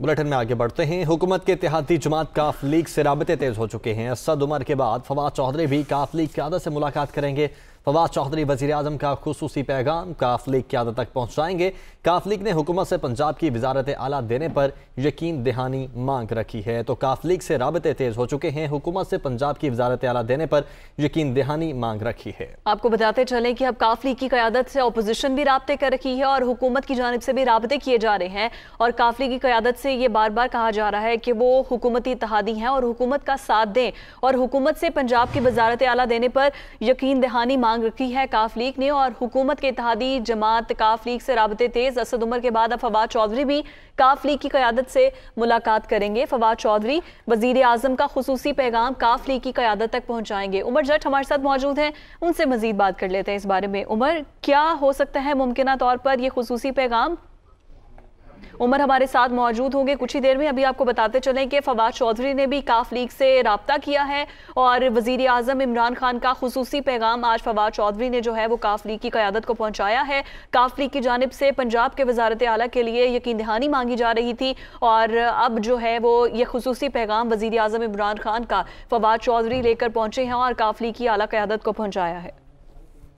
Bulletin में आगे बढ़ते हैं। हुकूमत के इतिहादी जमात काफ लीग से रबते तेज हो चुके हैं। असद उमर के बाद फवाद चौधरी भी काफ लीग क्यादत से मुलाकात करेंगे। फवाद चौधरी वजी अजम का खसूसी पैगाम काफ लीग क्यादत तक पहुँचाएँगे। काफ लीग ने हुकूमत से पंजाब की वजारत आला देने पर यकीन दहानी मांग रखी है। तो काफ लीग से रबते तेज हो चुके हैं। हुकूमत से पंजाब की वजारत आला देने पर यकीन दहानी मांग रखी है। आपको बताते चले कि अब काफ लीग की क्यादत से अपोजिशन भी रबते कर रखी है और हुकूमत की जानब से भी रबते किए जा रहे हैं। और काफ लीग की क्यादत से ये बार बार कहा जा रहा है कि वो हुकूमती इतिहादी हैं और हुकूमत का साथ दें। और हुकूमत से पंजाब की वजारत आला देने पर यकीन दहानी मांग रखी है काफ लीग ने और हुकूमत के इतिहादी जमात काफ लीग से रबते तेज। असद उमर के बाद अब फवाद चौधरी भी काफ लीग की क्यादत से मुलाकात करेंगे। फवाद चौधरी वज़ीर आज़म का खसूसी पैगाम काफ लीग की क्यादत तक पहुंचाएँगे। उमर जट हमारे साथ मौजूद हैं, उनसे मजीद बात कर लेते हैं इस बारे में। उमर, क्या हो सकता है मुमकिन तौर पर यह खसूसी पैगाम उमर हमारे साथ मौजूद होंगे। कुछ ही देर में अभी आपको बताते चलें कि फवाद चौधरी ने भी काफ लीग से रबता किया है और वज़ीर अजम इमरान खान का खसूसी पैगाम आज फवाद चौधरी ने जो है वो काफ लीग की क्यादत को पहुँचाया है। काफ लीग की जानब से पंजाब के वजारत आला के लिए यकीन दहानी मांगी जा रही थी और अब जो है वो ये खसूसी पैगाम वज़ीर अजम इमरान खान का फवाद चौधरी लेकर पहुँचे हैं और काफ लीग की आला क्यादत को पहुँचाया है।